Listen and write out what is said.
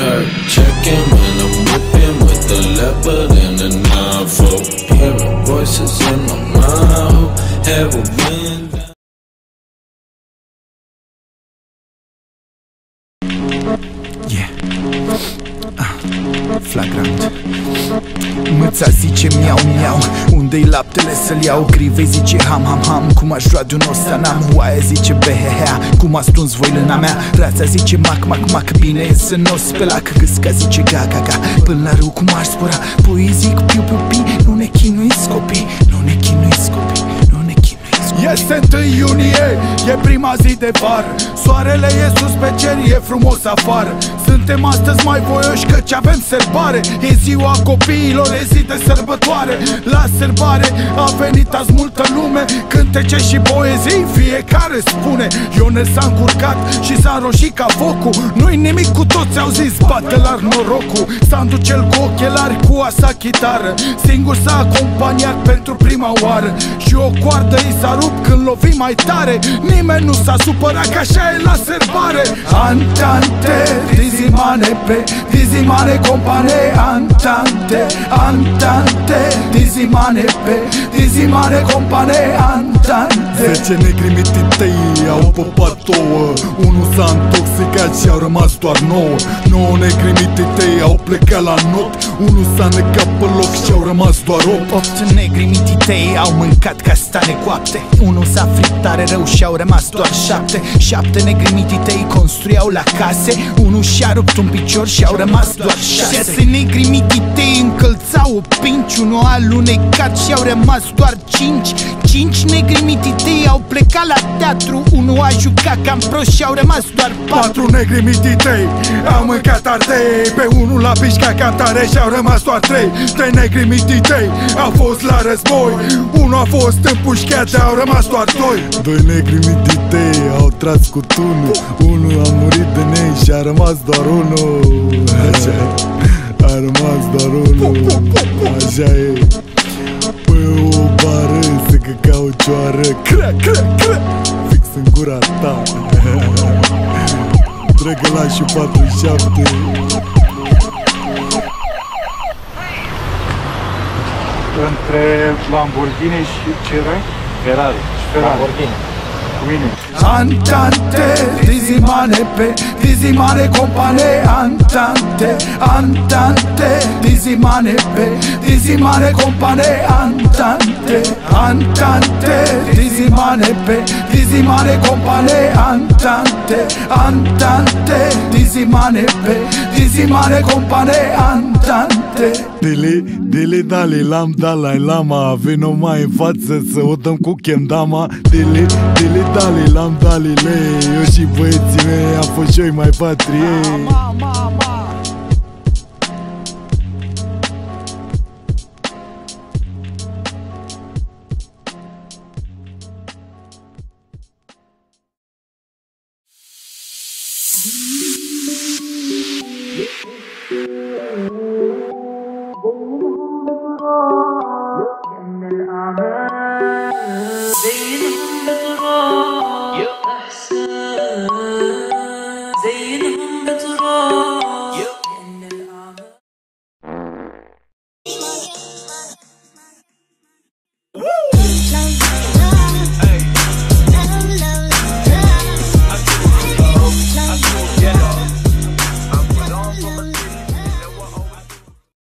Kirk checking when I'm whipping with the leopard and the novel. Hearing voices in my mind. Yeah. Ah, flagrant Măța zice miau miau. Unde-i laptele să-l iau? Grive zice ham ham ham. Cum aș lua de un ostanam Oaia zice behehea Cum a stuns voi lâna mea? Rața zice mac mac mac. Bine e să n-o spelac Gâsca zice ga ga ga. Până la râu cum aș spura Pui zic piu piu pi Nu ne chinuiți copii Este 1 iunie, e prima zi de vară Soarele e sus pe cer, e frumos afară. Suntem astăzi mai voioși căci avem sărbare. E ziua copiilor, e zi de sărbătoare. La sărbare a venit azi multă lume. Cântece și poezii, fiecare spune. Ionel s-a încurcat și s-a înroșit ca focul. Nu-i nimic cu toți au zis, bate la norocul. Sandu cel cu ochelari cu a sa chitară. Singur s-a acompaniat pentru prima oară. Și o coardă i s-a rupt când lovi mai tare Nimeni nu s-a supărat că așa e la serbare. Antante, dizimane pe Dizimane compane Antante, antante Dizimane pe Dizimane compane Antante Zece negri mititei au popat ouă Unul s-a intoxicat și au rămas doar nouă. Nouă negri mititei au plecat la not. Unul s-a necat pe loc și au rămas doar opt. Opt negri mititei au mâncat castane coapte. Unul s-a fript tare rău și au rămas doar șapte. Șapte negri mititei construiau la case. Unul și-a rupt un picior și au rămas doar șase. Șase negri mititei încălțau o pinci Unul a alunecat și au rămas doar cinci. Cinci negri mititei au plecat la teatru Unul a jucat cam prost și au rămas doar patru. Patru negri mititei au mâncat ardei. Pe unul la pișca cam tare și au rămas doar trei. Trei negri mititei au fost la război. Unul a fost împușcat, au rămas doar doi. Doi negri mititei au tras cu tunul. Unul a murit de nei și a rămas doar unul. Așa e. A rămas doar unul. Așa e căca o cioară Cre, cre, cre Fix în gura ta Drăgălașul 47 între Lamborghini și ce era? Ferrari. Ferrari. Lamborghini. Cu mine. Antante, dizimane pe Dizimane compane. Antante, antante Dizimane pe Dizimane compane. Antante, antante Dizimane pe Dizimane compane. Antante, antante Dizimane pe Dizimane compane. Antante Dele, dele, dale, lam, dalai lama Vino mai în față să o dăm cu chem dama. Dele, dele, sandalile Eu și băieții mei am fost și mai patrie mama,